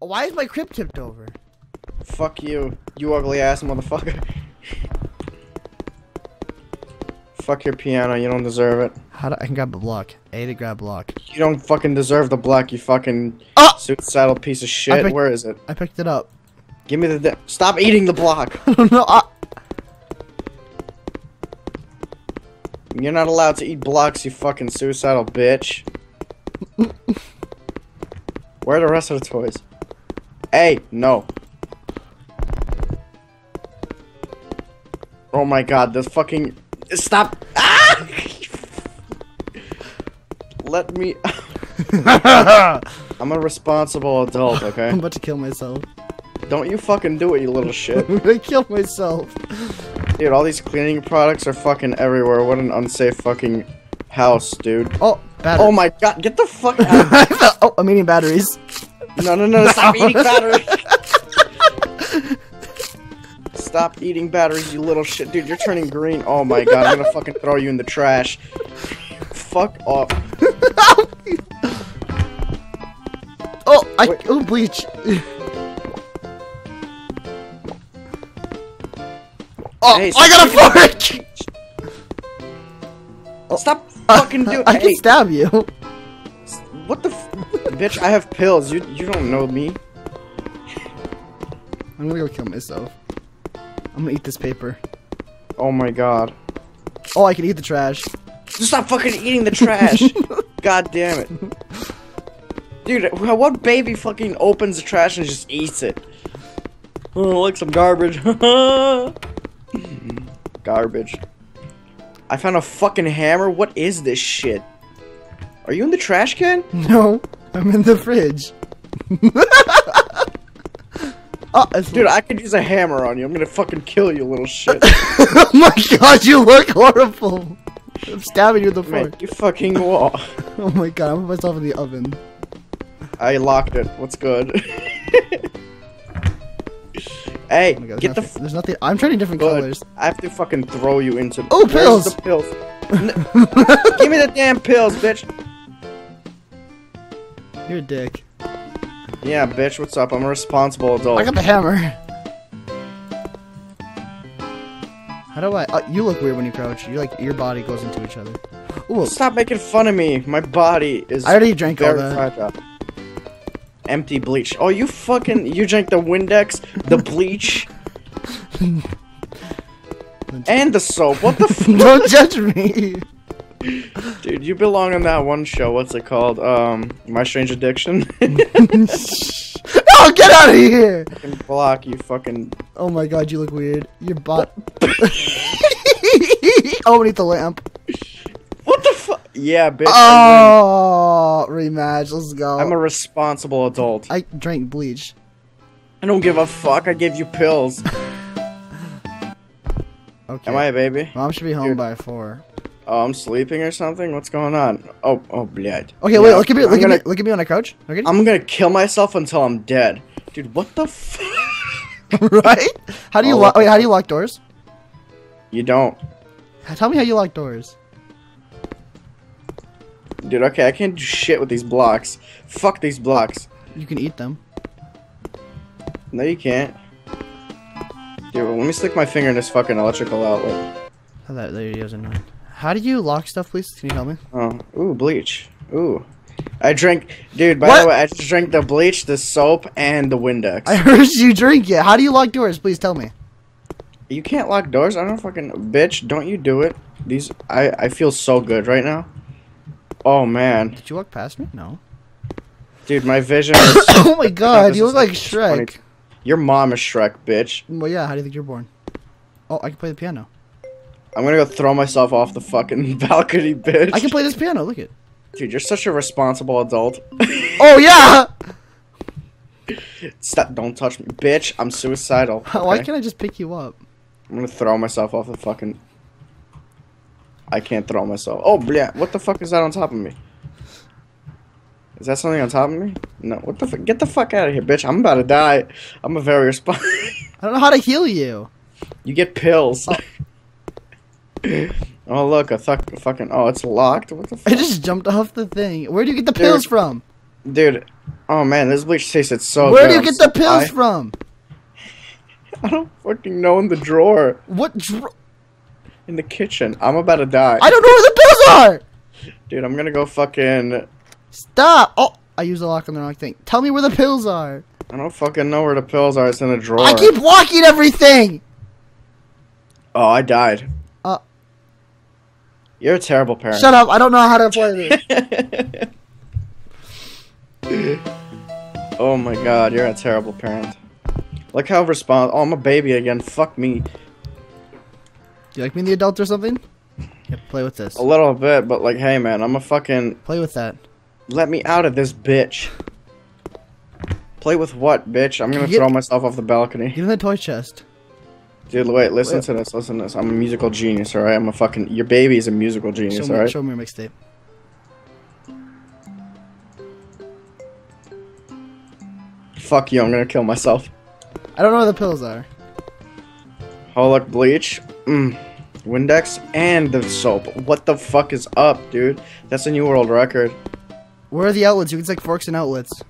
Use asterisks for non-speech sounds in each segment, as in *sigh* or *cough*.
Why is my crib tipped over? Fuck you, you ugly ass motherfucker. Fuck your piano, you don't deserve it. How do I can grab a block? A to grab block. You don't fucking deserve the block, you fucking Ah! suicidal piece of shit. picked- Where is it? I picked it up. Give me the. Stop eating the block. *laughs* no, I You're not allowed to eat blocks, you fucking suicidal bitch. *laughs* Where are the rest of the toys? Hey, no. Oh my god, this fucking. Stop! Ah! Let me. *laughs* I'm a responsible adult, okay? I'm about to kill myself. Don't you fucking do it, you little *laughs* shit. I'm gonna kill myself. Dude, all these cleaning products are fucking everywhere. What an unsafe fucking house, dude. Oh, battery. Oh my god, get the fuck *laughs* out. oh, I'm eating batteries. No, no, no, stop eating batteries. *laughs* Stop eating batteries, you little shit. Dude, you're turning green. Oh my god, I'm gonna *laughs* fucking throw you in the trash. Fuck off. *laughs* Oh, I Wait. oh bleach. Oh, Hey, I got a oh. stop fork. Stop fucking doing I can Hey, stab you. what the Bitch, I have pills. You you don't know me. I'm gonna go kill myself. I'm gonna eat this paper. Oh my god. Oh, I can eat the trash. Just stop fucking eating the trash. *laughs* God damn it. Dude, what baby fucking opens the trash and just eats it? Oh, like some garbage. *laughs* garbage. I found a fucking hammer. What is this shit? Are you in the trash can? No, I'm in the fridge. *laughs* oh, Dude, I could use a hammer on you. I'm gonna fucking kill you, little shit. *laughs* oh my god, you look horrible. I'm stabbing you with the Man, you fucking wall. *laughs* Oh my god, I'm put myself in the oven. I locked it. What's good? hey, Oh god, get the there's, nothing, there's nothing. I'm trying different Good. colors. I have to fucking throw you into. Oh, pills! The pills. Give me the damn pills, bitch. You're a dick. Yeah, bitch. What's up? I'm a responsible adult. I got the hammer. How do I? Uh, you look weird when you crouch. You like your body goes into each other. Ooh, Stop making fun of me. My body is I already drank all that. Empty bleach. Oh, you fucking. You drank the Windex, the *laughs* bleach, *laughs* and the soap. What the *laughs* f? Don't judge me. Dude, you belong on that one show. What's it called? Um, My Strange Addiction. *laughs* oh, get out of here! *laughs* fucking block you, fucking. Oh my god, you look weird. Your butt. *laughs* oh, beneath the lamp. What the fuck? Yeah, bitch. I Oh, rematch. Let's go. I'm a responsible adult. I drank bleach. I don't give a fuck. I gave you pills. Okay. Am I a baby? Mom should be home Dude. by four. Oh, I'm sleeping or something? What's going on? Oh, oh, bled. Okay, wait. Look at me. I'm Look at gonna, me. Look at me on a couch. Okay. I'm gonna kill myself until I'm dead. Dude, what the f- *laughs* right? How do you Oh, lock? Wait, how do you lock doors? You don't. Tell me how you lock doors. Dude, okay, I can't do shit with these blocks. Fuck these blocks. You can eat them. No, you can't. Dude, well, let me stick my finger in this fucking electrical outlet. Oh, that he is annoying. How do you lock stuff, please? Can you tell me? Oh, ooh, bleach. Ooh. I drink, dude, by What? the way, I just drank the bleach, the soap, and the Windex. I heard you drink it. How do you lock doors? Please tell me. You can't lock doors. I don't fucking bitch. Don't you do it? These I I feel so good right now. Oh man, Did you walk past me? No. dude, my vision. *coughs* Is, *coughs* oh my god, you look like 20 Shrek. Your mom is Shrek, bitch. Well, yeah. How do you think you're born? Oh, I can play the piano. I'm gonna go throw myself off the fucking *laughs* balcony, bitch. I can play this piano. Look it. Dude, you're such a responsible adult. *laughs* Oh yeah. *laughs* Stop! Don't touch me, bitch. I'm suicidal. Why can't I just pick you up? I'm gonna throw myself off the fucking. I can't throw myself. Oh, blah. What the fuck is that on top of me? Is that something on top of me? No. What the fuck? Get the fuck out of here, bitch. I'm about to die. I'm a very respon I don't know how to heal you. you get pills. Oh, *laughs* Oh, look, a th- fucking. Oh, it's locked. What the I just jumped off the thing. Where do you get the pills Dude. from? Dude, Oh man, this bleach tasted so Where good. do you get the pills high. from? *laughs* I don't fucking know in the drawer. What? drawer? In the kitchen. I'm about to die. I don't know where the pills are. Dude, I'm gonna go fucking. Stop! Oh, I used the lock on the wrong thing. Tell me where the pills are. I don't fucking know where the pills are. It's in the drawer. I keep walking everything. Oh, I died. You're a terrible parent. Shut up! I don't know how to play this. *laughs* oh my god, you're a terrible parent. Look how respond. Oh, I'm a baby again. Fuck me. Do you like being the adult or something? Yeah, play with this. A little bit, but like, hey man, I'm a fucking. Play with that. Let me out of this bitch. Play with what, bitch? I'm gonna throw myself off the balcony. Give him the toy chest. Dude, wait, listen Wait. to this, listen to this. I'm a musical genius, alright? I'm a fucking. Your baby is a musical genius, me, alright? show me your mixtape. Fuck you, I'm gonna kill myself. I don't know where the pills are. Look, bleach. Mmm. Windex and the soap. What the fuck is up, dude? That's a new world record. Where are the outlets? You can take forks and outlets.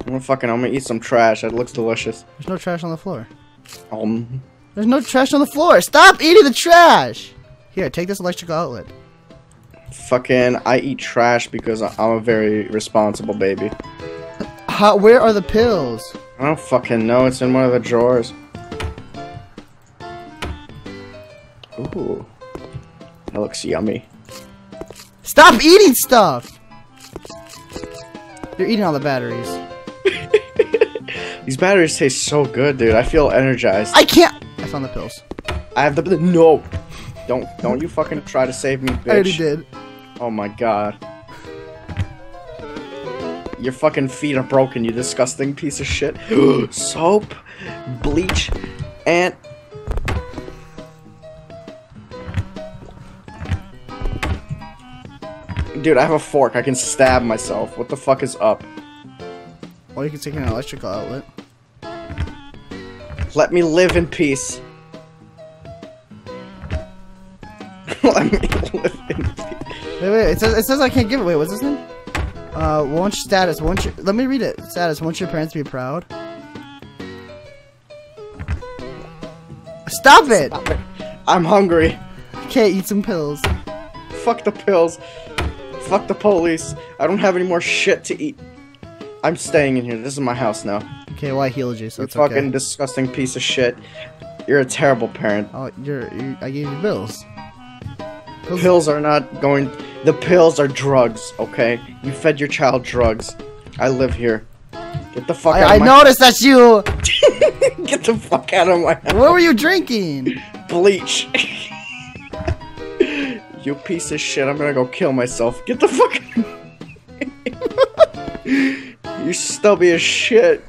I'm gonna fucking. I'm gonna eat some trash. That looks delicious. There's no trash on the floor. Um. There's no trash on the floor. Stop eating the trash. Here, take this electrical outlet. Fucking. I eat trash because I'm a very responsible baby. How, where are the pills? I don't fucking know. It's in one of the drawers. Ooh. That looks yummy. Stop eating stuff. You're eating all the batteries. *laughs* These batteries taste so good, dude. I feel energized. I can't. Found the pills. I have the no. Don't don't you fucking try to save me, bitch. I already did. Oh my god. Your fucking feet are broken, you disgusting piece of shit. *gasps* Soap, bleach, and Dude, I have a fork. I can stab myself. What the fuck is up? Or you can take an electrical outlet. Let me live in peace. *laughs* Let me live in peace. Wait, wait. It says, it says I can't give it. Wait, what's this name? Uh, won't your status? Won't your? Let me read it. Status. Won't your parents be proud? Stop it! I'm hungry. Okay, eat some pills. Fuck the pills. Fuck the police. I don't have any more shit to eat. I'm staying in here. This is my house now. Okay, well I healed you, so You it's fucking okay. disgusting piece of shit. You're a terrible parent. Oh, you're, you I gave you bills. Pills- Pills are not going. The pills are drugs, okay? You fed your child drugs. I live here. Get the fuck out I, I of my noticed that you. *laughs* Get the fuck out of my house. *laughs* What were you drinking? *laughs* Bleach. you piece of shit. I'm gonna go kill myself. Get the fuck. You stubby as shit.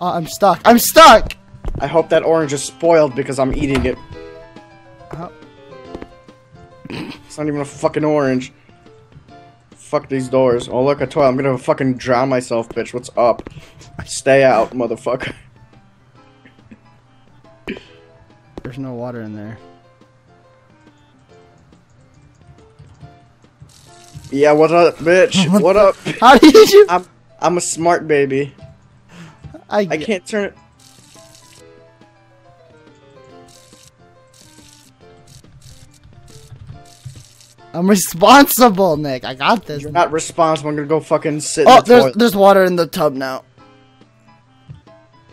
Oh, I'm stuck. I'm stuck. I hope that orange is spoiled because I'm eating it. It's not even a fucking orange. Fuck these doors. Oh look, a toilet. I'm gonna fucking drown myself, bitch. What's up? Stay out, motherfucker. There's no water in there. Yeah, what up, bitch? *laughs* what up? How did you? I'm I'm a smart baby. I, I can't turn it. I'm responsible, Nick. I got this. You're not responsible. I'm gonna go fucking sit in Oh, the there's toilet. there's water in the tub now.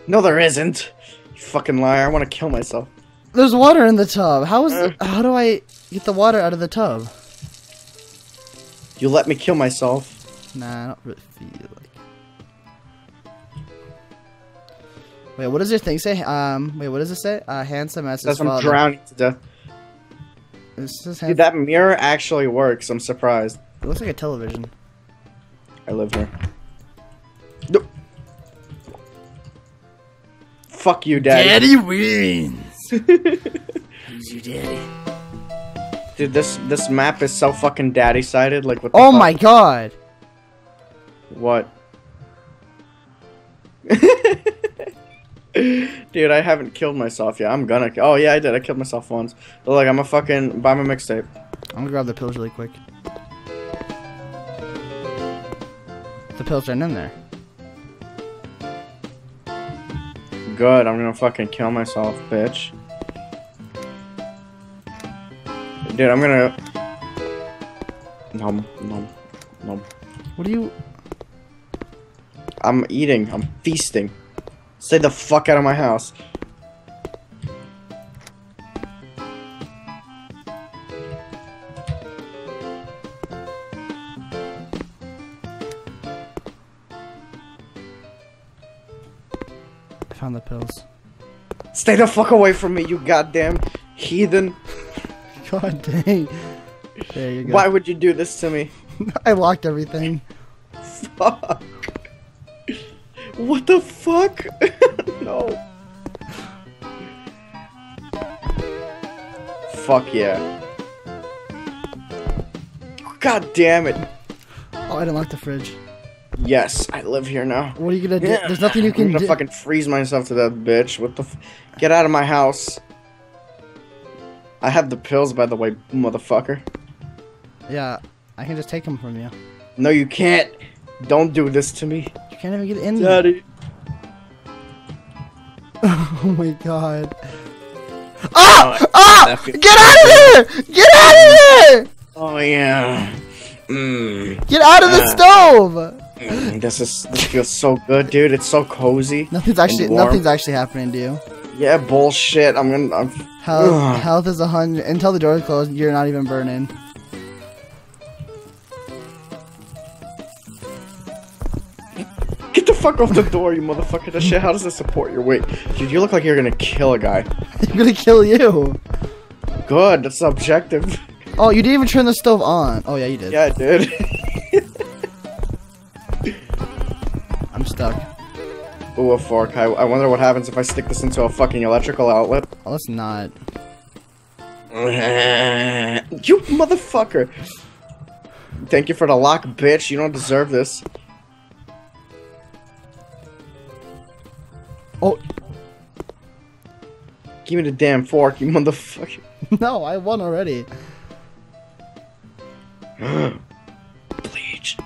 No, there isn't. You fucking liar. I want to kill myself. There's water in the tub. How is Uh. how do I get the water out of the tub? You let me kill myself. Nah, I don't really feel like. It. Wait, what does your thing say? Um, wait, what does it say? Uh, handsome as his That's I'm father. drowning to death. It says Dude, handsome. that mirror actually works. I'm surprised. It looks like a television. I live here. No. Fuck you, daddy. daddy. wins. *laughs* Who's your daddy? Dude, this this map is so fucking daddy sided. Like what? The Oh fuck? my god. What? *laughs* Dude, I haven't killed myself yet. I'm gonna. Oh yeah, I did. I killed myself once. But like, I'm a fucking buy my mixtape. I'm gonna grab the pills really quick. The The pills aren't in there. Good, I'm gonna fucking kill myself, bitch. Dude, I'm gonna. Nom, nom, nom. What do you? I'm eating. I'm feasting. Stay the fuck out of my house. I found the pills. Stay the fuck away from me, you goddamn heathen. God dang. There you go. Why would you do this to me? *laughs* I locked everything. Fuck. What the fuck? *laughs* no. Fuck yeah. God damn it. Oh, I didn't lock the fridge. Yes, I live here now. What are you gonna do? There's nothing you can do. I'm gonna do. fucking freeze myself to that bitch. What the f- Get out of my house. I have the pills, by the way, motherfucker. Yeah, I can just take them from you. No, you can't. Don't do this to me. You can't even get in. Daddy. *laughs* Oh my god. Ah! Ah! nephew. Get out of here! Get out of here! Oh, yeah. Mmm. Get out of the stove! Mm, this is this feels so good, dude. It's so cozy. Nothing's actually nothing's actually happening to you. Yeah, bullshit. I'm gonna. I'm, Health Ugh. health is a hundred until the door is closed. You're not even burning. get the fuck off the door, you motherfucker. That shit. How does that support your weight, dude? You look like you're gonna kill a guy. *laughs* I'm gonna kill you. Good. That's objective. Oh, you didn't even turn the stove on. Oh yeah, you did. Yeah, dude. *laughs* I'm stuck. Ooh, a fork. I, I wonder what happens if I stick this into a fucking electrical outlet. Oh, let's not. *laughs* you motherfucker. Thank you for the lock, bitch. You don't deserve this. Oh Give me the damn fork, you *laughs* motherfucker. *laughs* no, I won already. *gasps* Bleach.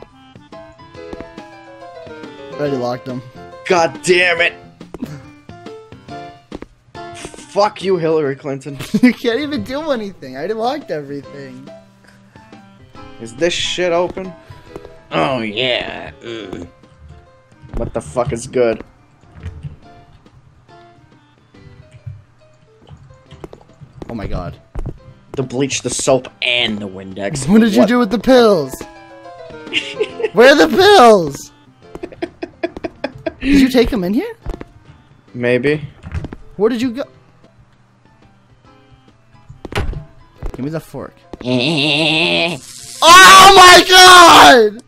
Already locked him. God damn it. Fuck you, Hillary Clinton. *laughs* you can't even do anything. I already locked everything. Is this shit open? Oh yeah. Mm. What the fuck is good? Oh my god. The bleach, the soap, And the Windex. What did you do with the pills? Where are the pills? Did you take him in here? Maybe. Where did you go? Give me the fork. *laughs* Oh my god!